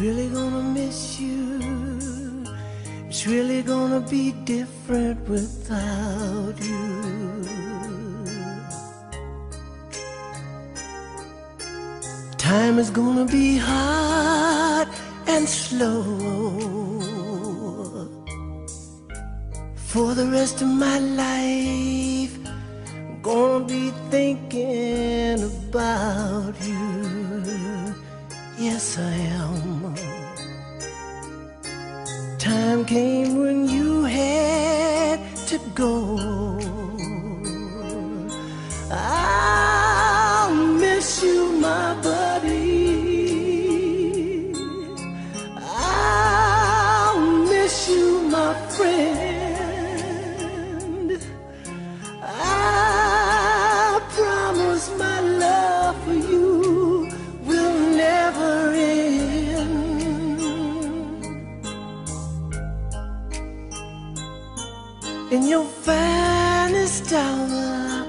Really gonna miss you. It's really gonna be different without you. Time is gonna be hard and slow for the rest of my life. I'm gonna be thinking about you. Yes, I am. Time came when you had to go. In your finest hour,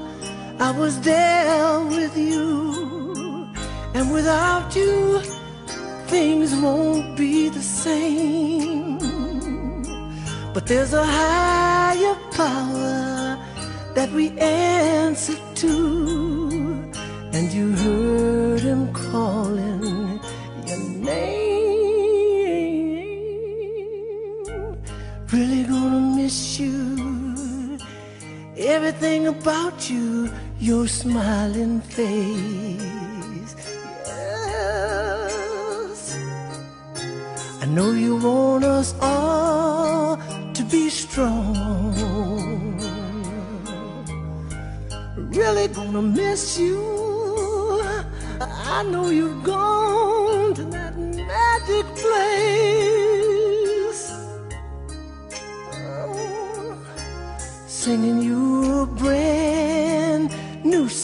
I was there with you. And without you, things won't be the same. But there's a higher power that we answer to. And you heard him calling your name. Really gonna miss you. Everything about you, your smiling face. Yes. I know you want us all to be strong. Really gonna miss you. I know you're gone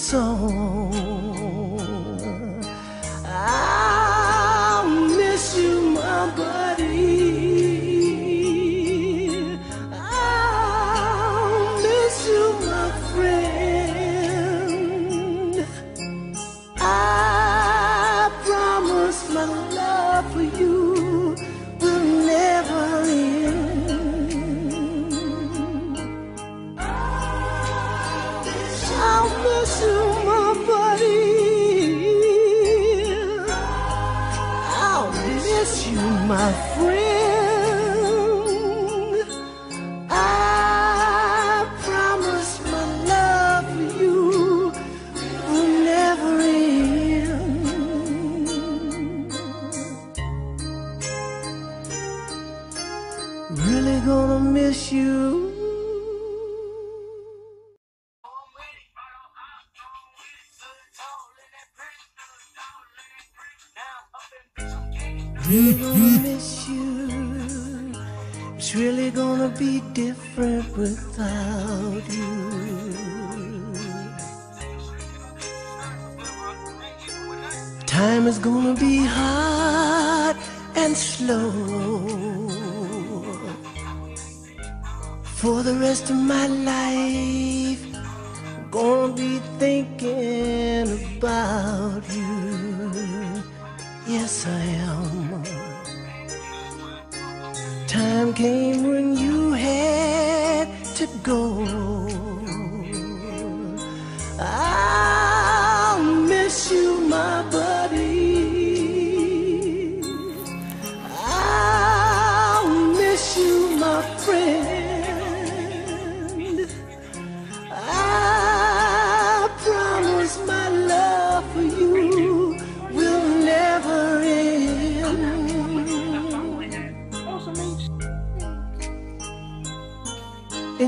走 miss you, my friend. I promise my love for you will never end. Really gonna miss you. Really gonna miss you. It's really gonna be different without you. Time is gonna be hard and slow for the rest of my life. Gonna be thinking about you. Yes, I Time came when you had to go.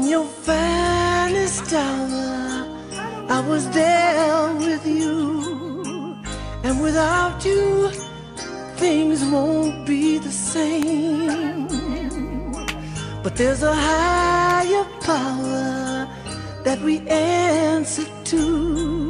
In your finest hour, I was there with you. And without you, things won't be the same. But there's a higher power that we answer to.